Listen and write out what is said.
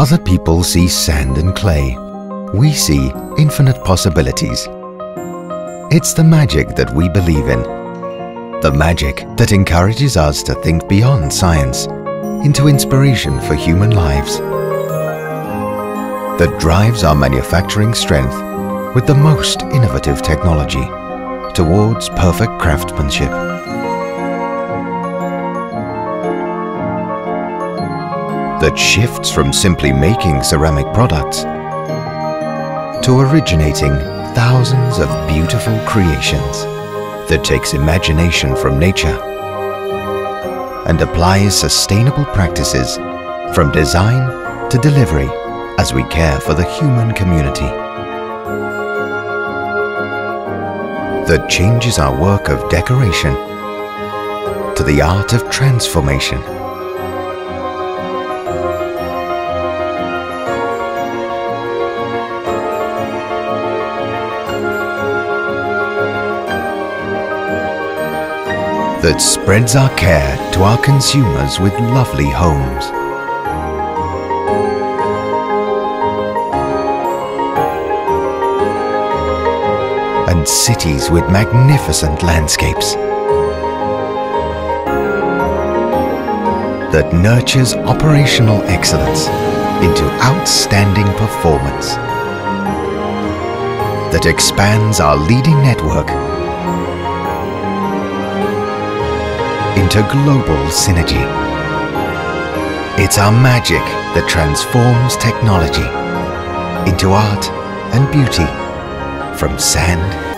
Other people see sand and clay. We see infinite possibilities. It's the magic that we believe in. The magic that encourages us to think beyond science into inspiration for human lives. That drives our manufacturing strength with the most innovative technology towards perfect craftsmanship. That shifts from simply making ceramic products to originating thousands of beautiful creations that takes imagination from nature and applies sustainable practices from design to delivery as we care for the human community. That changes our work of decoration to the art of transformation that spreads our care to our consumers with lovely homes. And cities with magnificent landscapes. That nurtures operational excellence into outstanding performance. That expands our leading network into global synergy. It's our magic that transforms technology into art and beauty from sand